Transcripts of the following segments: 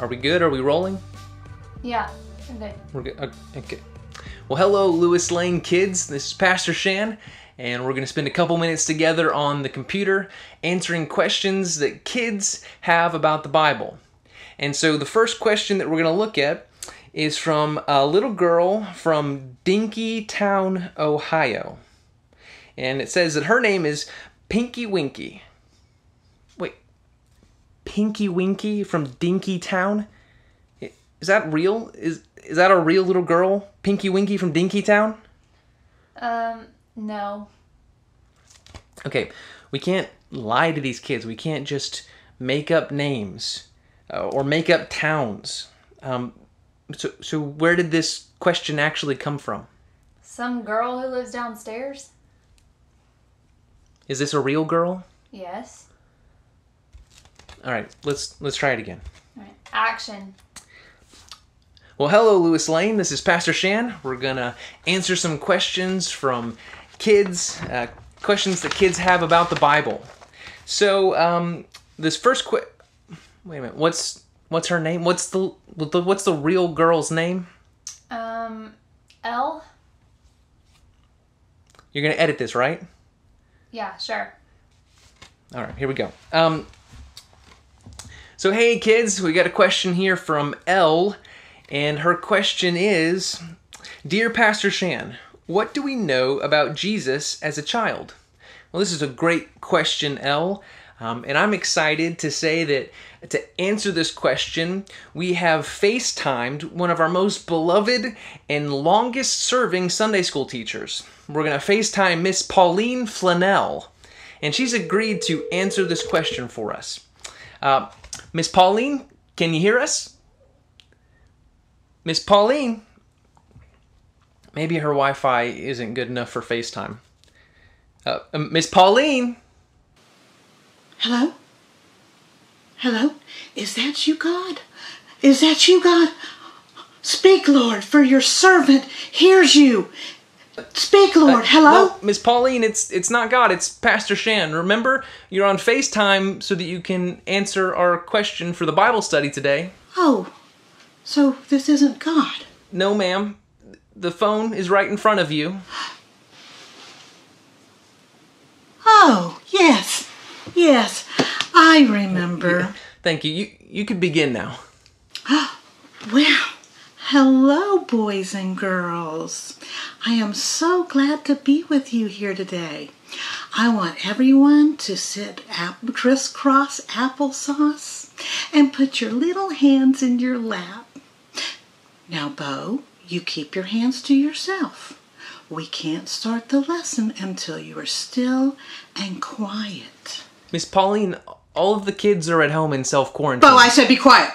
Are we good? Are we rolling? Yeah. Okay. We're good. Okay. okay. Well, hello, Lewis Lane kids. This is Pastor Shan, and we're going to spend a couple minutes together on the computer answering questions that kids have about the Bible. And so, the first question that we're going to look at is from a little girl from Dinkytown, Ohio. And it says that her name is Pinky Winky. Pinky Winky from Dinky Town? Is that real? Is is that a real little girl, Pinky Winky from Dinky Town? Um, no. Okay, we can't lie to these kids. We can't just make up names uh, or make up towns. Um, so, so where did this question actually come from? Some girl who lives downstairs? Is this a real girl? Yes. All right, let's let's try it again. All right. Action. Well, hello, Lewis Lane. This is Pastor Shan. We're gonna answer some questions from kids, uh, questions that kids have about the Bible. So, um, this first que- wait a minute. What's what's her name? What's the what's the real girl's name? Um, L? You're gonna edit this, right? Yeah, sure. All right, here we go. Um, so, hey, kids, we got a question here from L, and her question is Dear Pastor Shan, what do we know about Jesus as a child? Well, this is a great question, L, um, and I'm excited to say that to answer this question, we have FaceTimed one of our most beloved and longest serving Sunday school teachers. We're going to FaceTime Miss Pauline Flanell and she's agreed to answer this question for us. Uh, Miss Pauline, can you hear us? Miss Pauline, maybe her Wi-Fi isn't good enough for FaceTime. Uh, Miss Pauline. Hello? Hello? Is that you, God? Is that you, God? Speak, Lord, for your servant hears you. Speak, Lord. Uh, Hello? No, Miss Pauline, it's it's not God, it's Pastor Shan. Remember, you're on FaceTime so that you can answer our question for the Bible study today. Oh, so this isn't God. No, ma'am. The phone is right in front of you. Oh, yes. Yes. I remember. Thank you. You you can begin now. Well, hello, boys and girls. I am so glad to be with you here today. I want everyone to sit ap- crisscross applesauce and put your little hands in your lap. Now, Bo, you keep your hands to yourself. We can't start the lesson until you are still and quiet. Miss Pauline, all of the kids are at home in self quarantine. Bo, I said be quiet.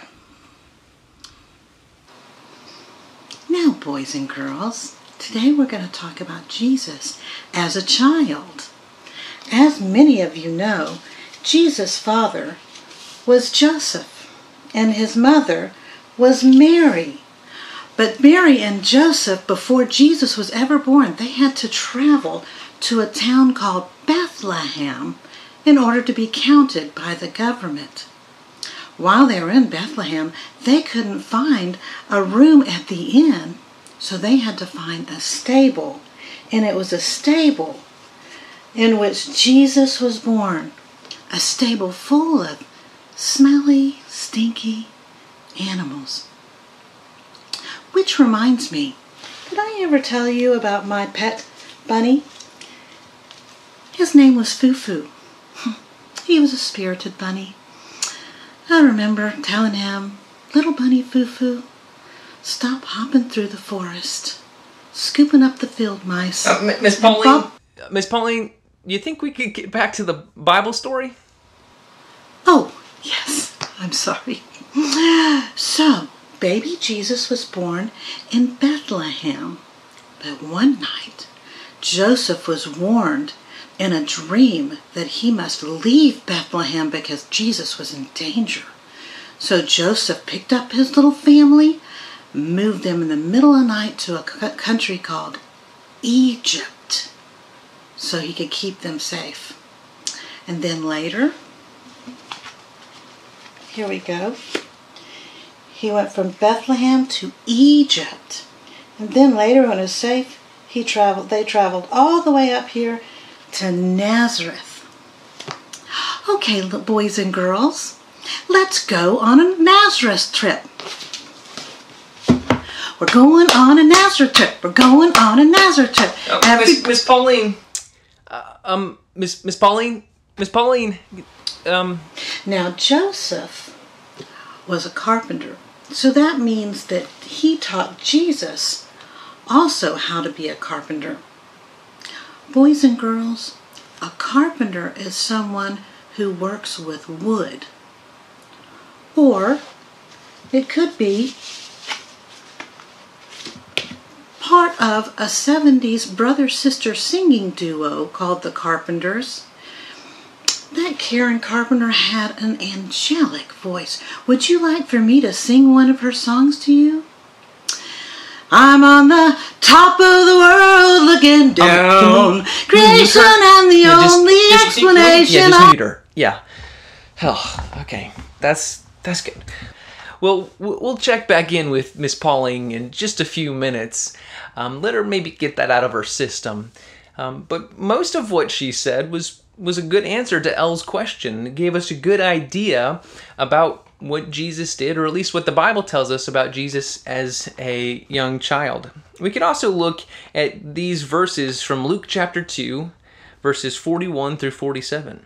Now, boys and girls, today we're going to talk about Jesus as a child. As many of you know, Jesus' father was Joseph, and his mother was Mary. But Mary and Joseph, before Jesus was ever born, they had to travel to a town called Bethlehem in order to be counted by the government. While they were in Bethlehem, they couldn't find a room at the inn, so they had to find a stable. And it was a stable in which Jesus was born, a stable full of smelly, stinky animals. Which reminds me, did I ever tell you about my pet bunny? His name was Fufu. He was a spirited bunny. I remember telling him, Little bunny Fufu, stop hopping through the forest, scooping up the field mice. Uh, Miss Pauline, bump- uh, Miss Pauline, you think we could get back to the Bible story? Oh, yes, I'm sorry. So, baby Jesus was born in Bethlehem. But one night, Joseph was warned in a dream that he must leave Bethlehem because Jesus was in danger. So Joseph picked up his little family, moved them in the middle of the night to a country called Egypt so he could keep them safe. And then later, here we go. he went from Bethlehem to Egypt. And then later when it was safe, he traveled they traveled all the way up here to Nazareth. Okay, boys and girls, let's go on a Nazareth trip. We're going on a Nazareth trip. We're going on a Nazareth trip. Oh, Every- Miss, Miss Pauline. Uh, um, Miss Miss Pauline. Miss Pauline. Um, Now, Joseph was a carpenter, so that means that he taught Jesus also how to be a carpenter. Boys and girls, a carpenter is someone who works with wood. Or it could be part of a 70s brother sister singing duo called the Carpenters. That Karen Carpenter had an angelic voice. Would you like for me to sing one of her songs to you? I'm on the top of the world looking um, down. Creation and the yeah, just- only just- explanation. Yeah, just I- mute her. Yeah. Oh, okay. That's that's good. Well, we'll check back in with Miss Pauline in just a few minutes. Um, let her maybe get that out of her system. Um, but most of what she said was was a good answer to Elle's question. It gave us a good idea about what Jesus did, or at least what the Bible tells us about Jesus as a young child. We could also look at these verses from Luke chapter 2, verses 41 through 47.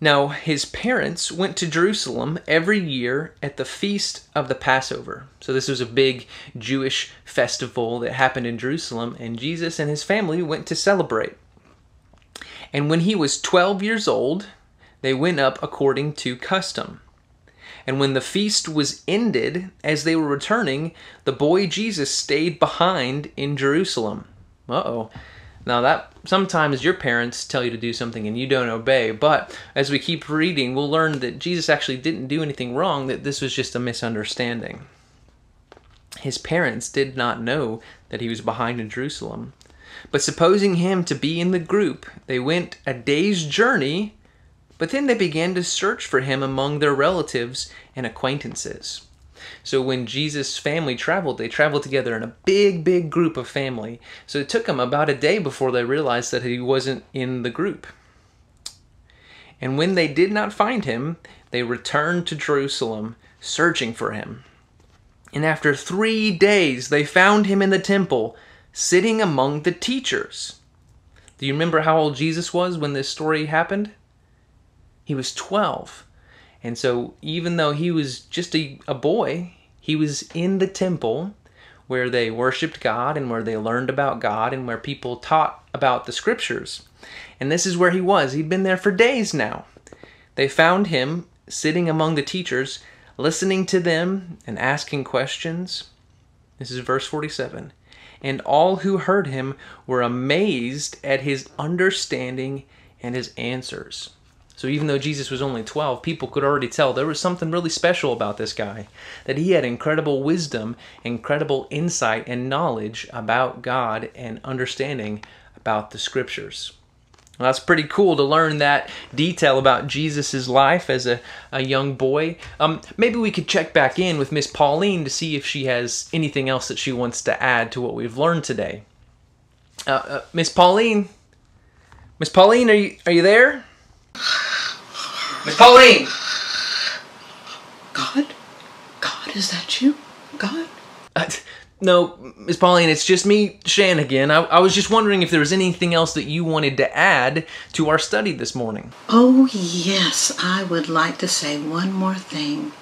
Now, his parents went to Jerusalem every year at the feast of the Passover. So, this was a big Jewish festival that happened in Jerusalem, and Jesus and his family went to celebrate. And when he was 12 years old, they went up according to custom. And when the feast was ended, as they were returning, the boy Jesus stayed behind in Jerusalem. Uh oh. Now that sometimes your parents tell you to do something and you don't obey, but as we keep reading, we'll learn that Jesus actually didn't do anything wrong, that this was just a misunderstanding. His parents did not know that he was behind in Jerusalem. But supposing him to be in the group, they went a day's journey, but then they began to search for him among their relatives and acquaintances. So when Jesus' family traveled, they traveled together in a big, big group of family. So it took them about a day before they realized that he wasn't in the group. And when they did not find him, they returned to Jerusalem searching for him. And after three days, they found him in the temple, sitting among the teachers. Do you remember how old Jesus was when this story happened? He was 12. And so, even though he was just a, a boy, he was in the temple where they worshiped God and where they learned about God and where people taught about the scriptures. And this is where he was. He'd been there for days now. They found him sitting among the teachers, listening to them and asking questions. This is verse 47. And all who heard him were amazed at his understanding and his answers. So even though Jesus was only 12, people could already tell there was something really special about this guy. That he had incredible wisdom, incredible insight, and knowledge about God and understanding about the scriptures. Well, that's pretty cool to learn that detail about Jesus' life as a, a young boy. Um, maybe we could check back in with Miss Pauline to see if she has anything else that she wants to add to what we've learned today. Uh, uh, Miss Pauline? Miss Pauline, are you, are you there? Miss Pauline! God? God, is that you? God? Uh, no, Miss Pauline, it's just me, Shan, again. I, I was just wondering if there was anything else that you wanted to add to our study this morning. Oh, yes, I would like to say one more thing.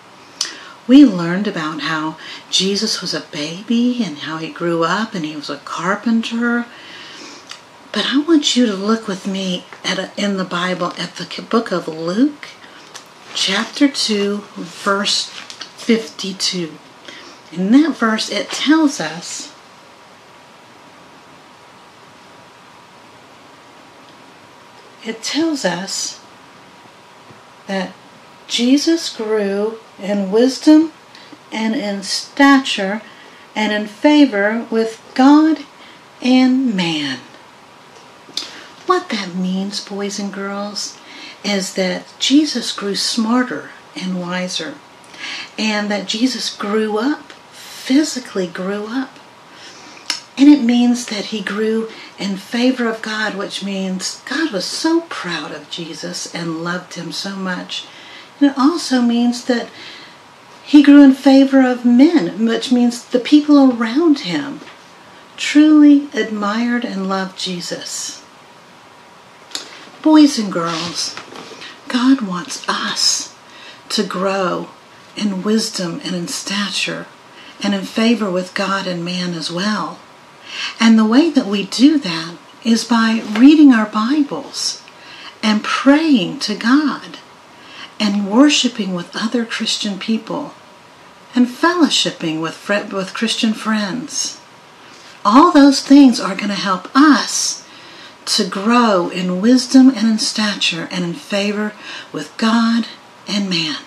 We learned about how Jesus was a baby and how he grew up and he was a carpenter. But I want you to look with me at a, in the Bible at the book of Luke, chapter 2, verse 52. In that verse, it tells us it tells us that Jesus grew in wisdom and in stature and in favor with God and man. What that means, boys and girls, is that Jesus grew smarter and wiser. and that Jesus grew up, physically grew up. And it means that he grew in favor of God, which means God was so proud of Jesus and loved him so much. And it also means that he grew in favor of men, which means the people around him truly admired and loved Jesus. Boys and girls, God wants us to grow in wisdom and in stature and in favor with God and man as well. And the way that we do that is by reading our Bibles and praying to God and worshiping with other Christian people and fellowshipping with, with Christian friends. All those things are going to help us to grow in wisdom and in stature and in favor with God and man.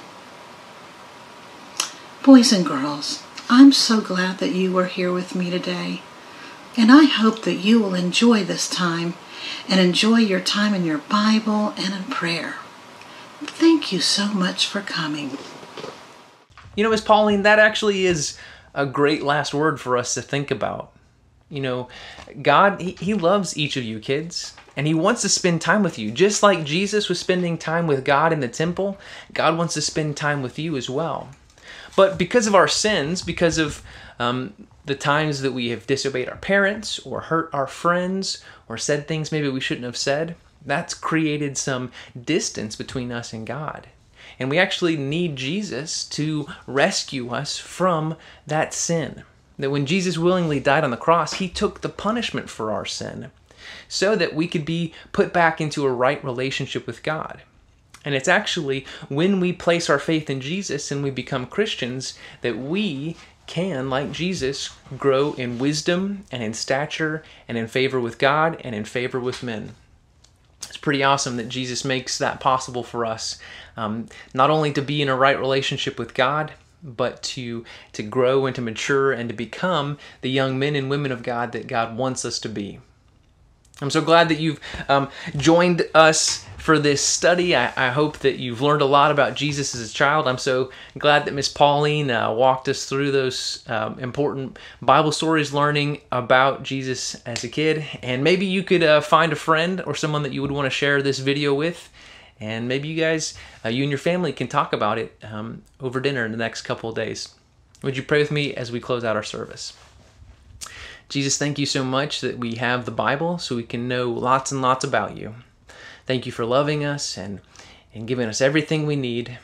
Boys and girls, I'm so glad that you were here with me today. And I hope that you will enjoy this time and enjoy your time in your Bible and in prayer. Thank you so much for coming. You know, Miss Pauline, that actually is a great last word for us to think about. You know, God, he, he loves each of you kids, and He wants to spend time with you. Just like Jesus was spending time with God in the temple, God wants to spend time with you as well. But because of our sins, because of um, the times that we have disobeyed our parents or hurt our friends or said things maybe we shouldn't have said, that's created some distance between us and God. And we actually need Jesus to rescue us from that sin. That when Jesus willingly died on the cross, he took the punishment for our sin so that we could be put back into a right relationship with God. And it's actually when we place our faith in Jesus and we become Christians that we can, like Jesus, grow in wisdom and in stature and in favor with God and in favor with men. It's pretty awesome that Jesus makes that possible for us, um, not only to be in a right relationship with God, but to to grow and to mature and to become the young men and women of God that God wants us to be. I'm so glad that you've um, joined us for this study. I, I, hope that you've learned a lot about Jesus as a child. I'm so glad that Miss Pauline uh, walked us through those um, important Bible stories, learning about Jesus as a kid. And maybe you could uh, find a friend or someone that you would want to share this video with and maybe you guys, uh, you and your family, can talk about it um, over dinner in the next couple of days. Would you pray with me as we close out our service? Jesus, thank you so much that we have the Bible so we can know lots and lots about you. Thank you for loving us and, and giving us everything we need.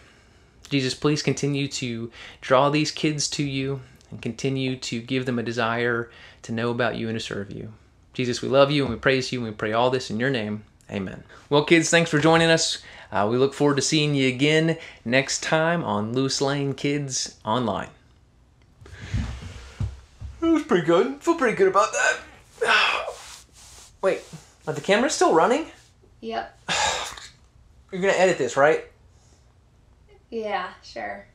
Jesus, please continue to draw these kids to you and continue to give them a desire to know about you and to serve you. Jesus, we love you and we praise you and we pray all this in your name. Amen. Well, kids, thanks for joining us. Uh, we look forward to seeing you again next time on Lewis Lane Kids Online. That was pretty good. Feel pretty good about that. Wait, are the cameras still running? Yep. You're gonna edit this, right? Yeah, sure.